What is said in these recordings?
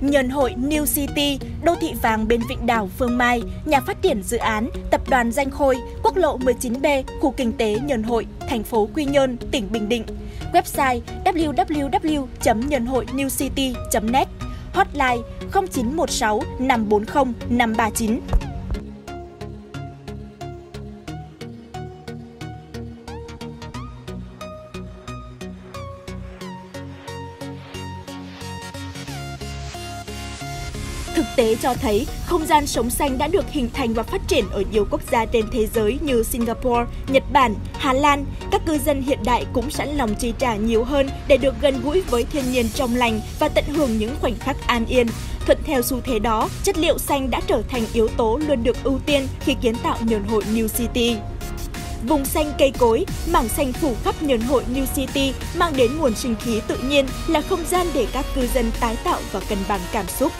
Nhân hội New City, đô thị vàng bên vịnh đảo Phương Mai, nhà phát triển dự án, tập đoàn Danh Khôi, quốc lộ 19B, khu kinh tế Nhân hội, thành phố Quy Nhơn, tỉnh Bình Định. Website www.nhờnhoinewcity.net Hotline 0916 540 539 Thực tế cho thấy, không gian sống xanh đã được hình thành và phát triển ở nhiều quốc gia trên thế giới như Singapore, Nhật Bản, Hà Lan. Các cư dân hiện đại cũng sẵn lòng chi trả nhiều hơn để được gần gũi với thiên nhiên trong lành và tận hưởng những khoảnh khắc an yên. Thuận theo xu thế đó, chất liệu xanh đã trở thành yếu tố luôn được ưu tiên khi kiến tạo nhờn hội New City. Vùng xanh cây cối, mảng xanh phủ khắp nhơn hội New City mang đến nguồn sinh khí tự nhiên là không gian để các cư dân tái tạo và cân bằng cảm xúc.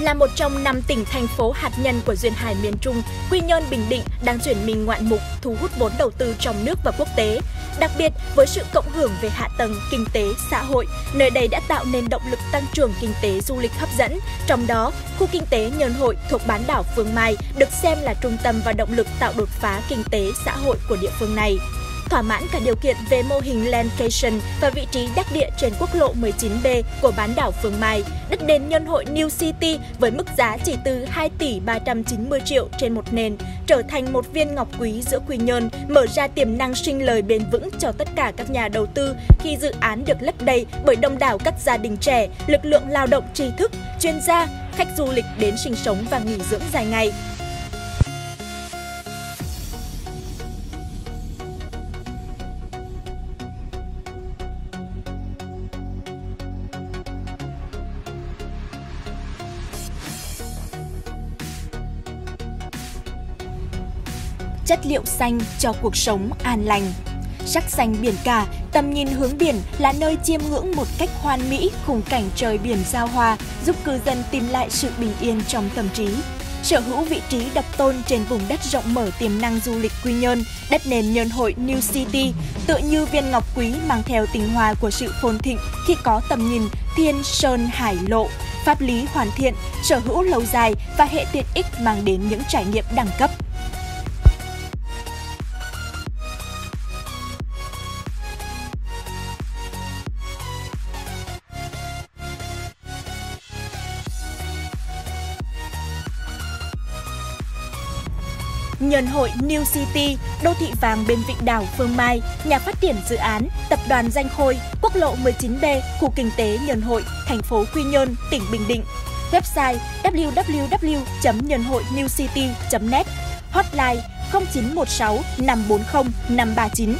Là một trong năm tỉnh thành phố hạt nhân của duyên hải miền Trung, Quy Nhơn Bình Định đang chuyển mình ngoạn mục thu hút vốn đầu tư trong nước và quốc tế. Đặc biệt, với sự cộng hưởng về hạ tầng, kinh tế, xã hội, nơi đây đã tạo nên động lực tăng trưởng kinh tế du lịch hấp dẫn. Trong đó, khu kinh tế Nhơn Hội thuộc bán đảo Phương Mai được xem là trung tâm và động lực tạo đột phá kinh tế, xã hội của địa phương này thỏa mãn cả điều kiện về mô hình landcation và vị trí đắc địa trên quốc lộ 19B của bán đảo Phương Mai, đất nền nhân hội New City với mức giá chỉ từ 2 tỷ 390 triệu trên một nền, trở thành một viên ngọc quý giữa Quy Nhơn, mở ra tiềm năng sinh lời bền vững cho tất cả các nhà đầu tư khi dự án được lấp đầy bởi đông đảo các gia đình trẻ, lực lượng lao động tri thức, chuyên gia, khách du lịch đến sinh sống và nghỉ dưỡng dài ngày. Chất liệu xanh cho cuộc sống an lành. Sắc xanh biển cả, tầm nhìn hướng biển là nơi chiêm ngưỡng một cách hoàn mỹ khung cảnh trời biển giao hòa, giúp cư dân tìm lại sự bình yên trong tâm trí. Sở hữu vị trí độc tôn trên vùng đất rộng mở tiềm năng du lịch Quy Nhơn, đất nền nhơn hội New City, tựa như viên ngọc quý mang theo tình hòa của sự phồn thịnh khi có tầm nhìn thiên sơn hải lộ, pháp lý hoàn thiện, sở hữu lâu dài và hệ tiện ích mang đến những trải nghiệm đẳng cấp. Nhân hội New City, đô thị vàng bên vịnh đảo Phương Mai, nhà phát triển dự án, tập đoàn Danh Khôi, quốc lộ 19B, khu kinh tế Nhân hội, thành phố Quy Nhơn, tỉnh Bình Định. Website www.nhờnhoinewcity.net Hotline 0916 540 539